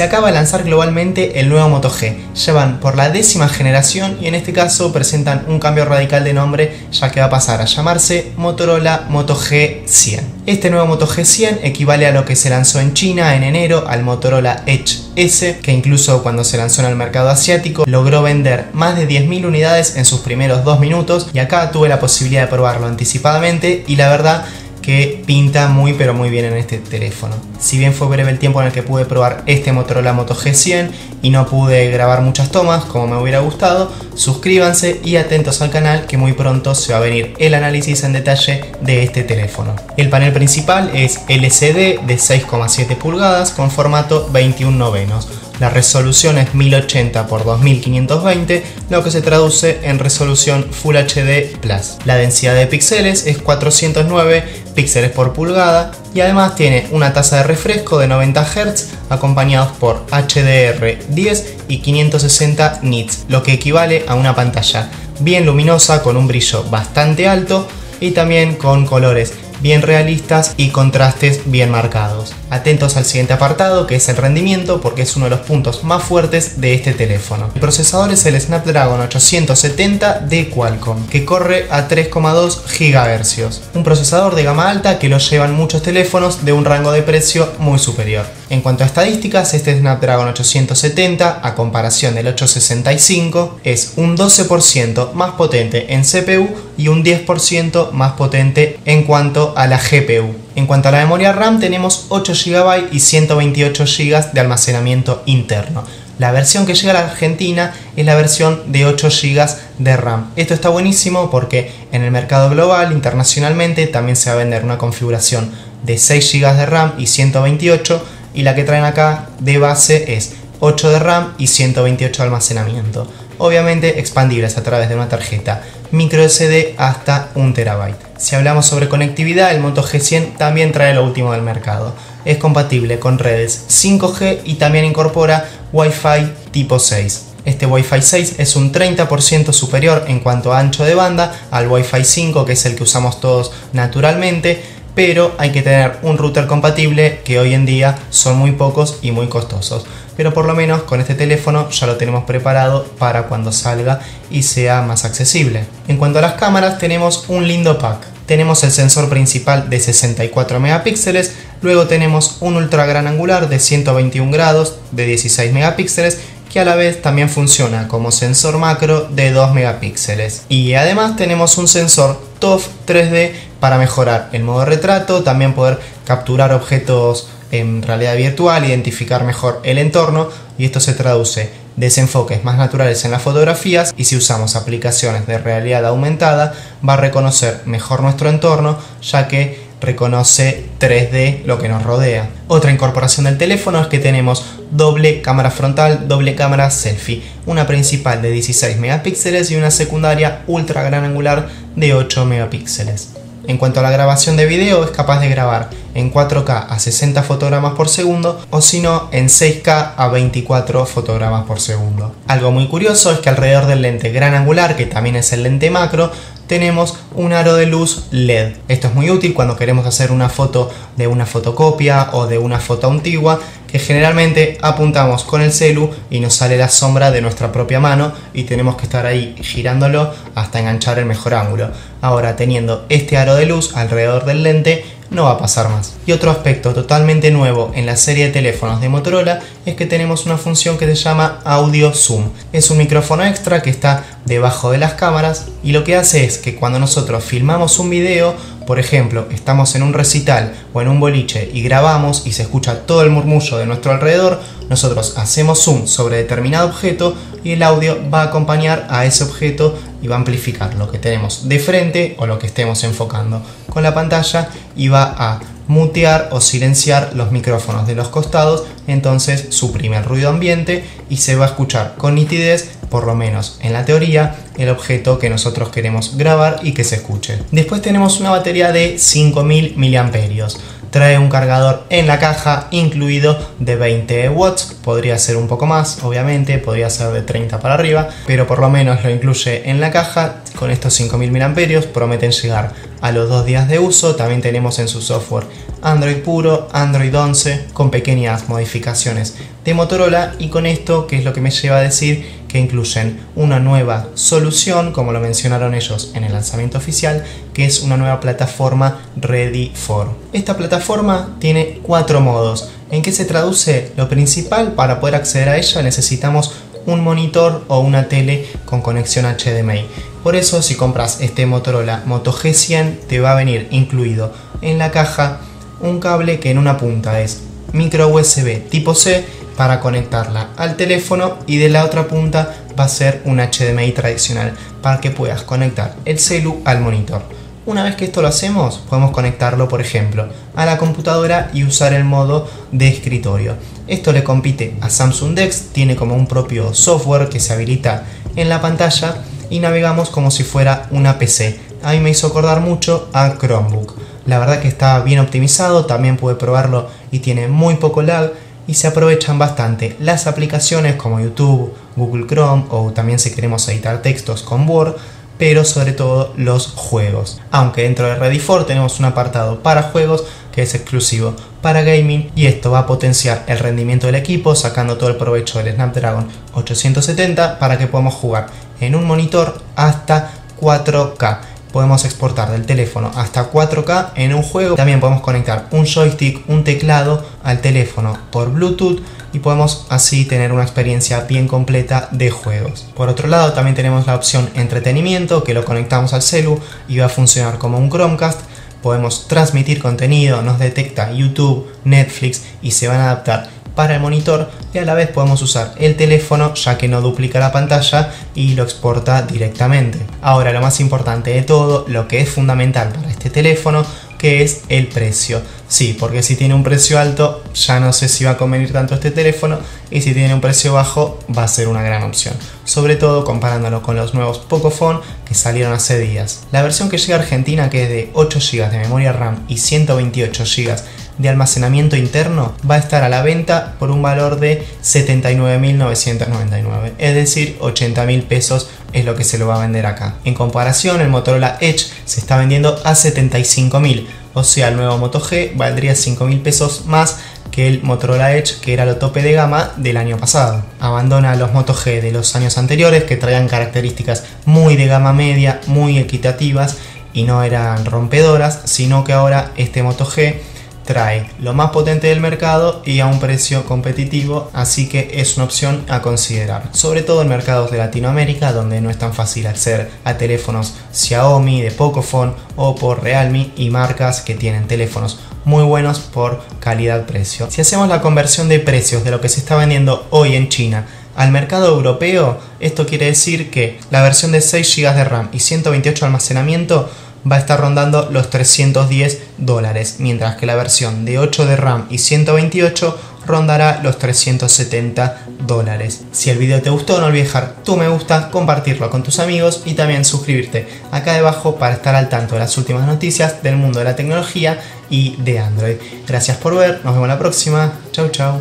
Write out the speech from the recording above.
Se acaba de lanzar globalmente el nuevo Moto G. Llevan por la décima generación y en este caso presentan un cambio radical de nombre ya que va a pasar a llamarse Motorola Moto G100. Este nuevo Moto G100 equivale a lo que se lanzó en China en enero al Motorola Edge S, que incluso cuando se lanzó en el mercado asiático logró vender más de 10.000 unidades en sus primeros dos minutos y acá tuve la posibilidad de probarlo anticipadamente y la verdad que pinta muy pero muy bien en este teléfono. Si bien fue breve el tiempo en el que pude probar este Motorola Moto G100 y no pude grabar muchas tomas como me hubiera gustado, suscríbanse y atentos al canal que muy pronto se va a venir el análisis en detalle de este teléfono. El panel principal es LCD de 6,7 pulgadas con formato 21 novenos la resolución es 1080 x 2520, lo que se traduce en resolución Full HD Plus. La densidad de píxeles es 409 píxeles por pulgada y además tiene una tasa de refresco de 90 Hz acompañados por HDR10 y 560 nits, lo que equivale a una pantalla bien luminosa con un brillo bastante alto y también con colores bien realistas y contrastes bien marcados. Atentos al siguiente apartado que es el rendimiento porque es uno de los puntos más fuertes de este teléfono. El procesador es el Snapdragon 870 de Qualcomm que corre a 3,2 GHz. Un procesador de gama alta que lo llevan muchos teléfonos de un rango de precio muy superior. En cuanto a estadísticas, este Snapdragon 870 a comparación del 865 es un 12% más potente en CPU y un 10% más potente en cuanto a la GPU. En cuanto a la memoria RAM tenemos 8 GB y 128 GB de almacenamiento interno. La versión que llega a la Argentina es la versión de 8 GB de RAM. Esto está buenísimo porque en el mercado global, internacionalmente, también se va a vender una configuración de 6 GB de RAM y 128 y la que traen acá de base es 8 de RAM y 128 de almacenamiento. Obviamente expandibles a través de una tarjeta micro SD hasta 1 TB. Si hablamos sobre conectividad, el Moto G100 también trae lo último del mercado. Es compatible con redes 5G y también incorpora Wi-Fi tipo 6. Este Wi-Fi 6 es un 30% superior en cuanto a ancho de banda al Wi-Fi 5 que es el que usamos todos naturalmente pero hay que tener un router compatible que hoy en día son muy pocos y muy costosos. Pero por lo menos con este teléfono ya lo tenemos preparado para cuando salga y sea más accesible. En cuanto a las cámaras tenemos un lindo pack. Tenemos el sensor principal de 64 megapíxeles, luego tenemos un ultra gran angular de 121 grados de 16 megapíxeles que a la vez también funciona como sensor macro de 2 megapíxeles. Y además tenemos un sensor TOF 3D para mejorar el modo retrato, también poder capturar objetos en realidad virtual, identificar mejor el entorno y esto se traduce desenfoques más naturales en las fotografías y si usamos aplicaciones de realidad aumentada va a reconocer mejor nuestro entorno ya que reconoce 3D lo que nos rodea. Otra incorporación del teléfono es que tenemos doble cámara frontal, doble cámara selfie, una principal de 16 megapíxeles y una secundaria ultra gran angular de 8 megapíxeles. En cuanto a la grabación de video, es capaz de grabar en 4K a 60 fotogramas por segundo o si no en 6K a 24 fotogramas por segundo. Algo muy curioso es que alrededor del lente gran angular, que también es el lente macro, tenemos un aro de luz LED. Esto es muy útil cuando queremos hacer una foto de una fotocopia o de una foto antigua que generalmente apuntamos con el celu y nos sale la sombra de nuestra propia mano y tenemos que estar ahí girándolo hasta enganchar el mejor ángulo. Ahora teniendo este aro de luz alrededor del lente no va a pasar más. Y otro aspecto totalmente nuevo en la serie de teléfonos de Motorola es que tenemos una función que se llama Audio Zoom. Es un micrófono extra que está debajo de las cámaras y lo que hace es que cuando nosotros filmamos un video, por ejemplo, estamos en un recital o en un boliche y grabamos y se escucha todo el murmullo de nuestro alrededor, nosotros hacemos zoom sobre determinado objeto y el audio va a acompañar a ese objeto y va a amplificar lo que tenemos de frente o lo que estemos enfocando con la pantalla y va a mutear o silenciar los micrófonos de los costados, entonces suprime el ruido ambiente y se va a escuchar con nitidez, por lo menos en la teoría, el objeto que nosotros queremos grabar y que se escuche. Después tenemos una batería de 5000 mAh trae un cargador en la caja incluido de 20 watts, podría ser un poco más, obviamente, podría ser de 30 para arriba, pero por lo menos lo incluye en la caja con estos 5000 mAh prometen llegar a los dos días de uso. También tenemos en su software Android puro, Android 11 con pequeñas modificaciones de Motorola y con esto que es lo que me lleva a decir que incluyen una nueva solución, como lo mencionaron ellos en el lanzamiento oficial, que es una nueva plataforma Ready for. Esta plataforma tiene cuatro modos. ¿En qué se traduce? Lo principal, para poder acceder a ella necesitamos un monitor o una tele con conexión HDMI. Por eso si compras este Motorola Moto G100 te va a venir incluido en la caja un cable que en una punta es micro USB tipo C para conectarla al teléfono y de la otra punta va a ser un HDMI tradicional para que puedas conectar el celu al monitor. Una vez que esto lo hacemos, podemos conectarlo, por ejemplo, a la computadora y usar el modo de escritorio. Esto le compite a Samsung Dex, tiene como un propio software que se habilita en la pantalla y navegamos como si fuera una PC. A mí me hizo acordar mucho a Chromebook. La verdad que está bien optimizado, también pude probarlo y tiene muy poco lag y se aprovechan bastante las aplicaciones como YouTube, Google Chrome o también si queremos editar textos con Word, pero sobre todo los juegos. Aunque dentro de Ready for tenemos un apartado para juegos que es exclusivo para gaming y esto va a potenciar el rendimiento del equipo sacando todo el provecho del Snapdragon 870 para que podamos jugar en un monitor hasta 4K podemos exportar del teléfono hasta 4K en un juego. También podemos conectar un joystick, un teclado al teléfono por Bluetooth y podemos así tener una experiencia bien completa de juegos. Por otro lado también tenemos la opción entretenimiento que lo conectamos al celu y va a funcionar como un Chromecast. Podemos transmitir contenido, nos detecta YouTube, Netflix y se van a adaptar para el monitor y a la vez podemos usar el teléfono ya que no duplica la pantalla y lo exporta directamente. Ahora lo más importante de todo, lo que es fundamental para este teléfono, que es el precio. Sí, porque si tiene un precio alto ya no sé si va a convenir tanto este teléfono y si tiene un precio bajo va a ser una gran opción. Sobre todo comparándolo con los nuevos Pocophone que salieron hace días. La versión que llega a Argentina que es de 8 GB de memoria RAM y 128 GB de almacenamiento interno va a estar a la venta por un valor de 79.999, es decir, 80.000 pesos es lo que se lo va a vender acá. En comparación, el Motorola Edge se está vendiendo a 75.000, o sea, el nuevo Moto G valdría 5.000 pesos más que el Motorola Edge que era lo tope de gama del año pasado. Abandona los Moto G de los años anteriores que traían características muy de gama media, muy equitativas y no eran rompedoras, sino que ahora este Moto G trae lo más potente del mercado y a un precio competitivo, así que es una opción a considerar. Sobre todo en mercados de Latinoamérica, donde no es tan fácil acceder a teléfonos Xiaomi, de Pocophone o por Realme y marcas que tienen teléfonos muy buenos por calidad-precio. Si hacemos la conversión de precios de lo que se está vendiendo hoy en China al mercado europeo, esto quiere decir que la versión de 6 GB de RAM y 128 de almacenamiento va a estar rondando los 310 dólares, mientras que la versión de 8 de RAM y 128 rondará los 370 dólares. Si el video te gustó no olvides dejar tu me gusta, compartirlo con tus amigos y también suscribirte acá debajo para estar al tanto de las últimas noticias del mundo de la tecnología y de Android. Gracias por ver, nos vemos la próxima, chau chau.